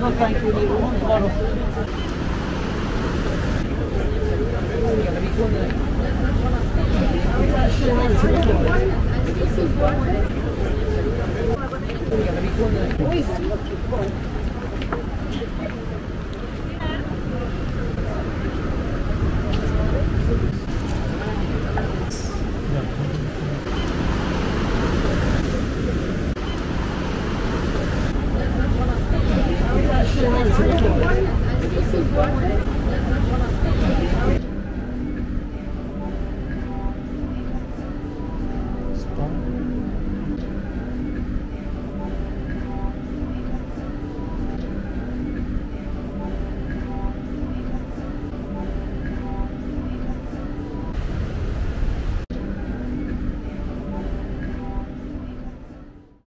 This is what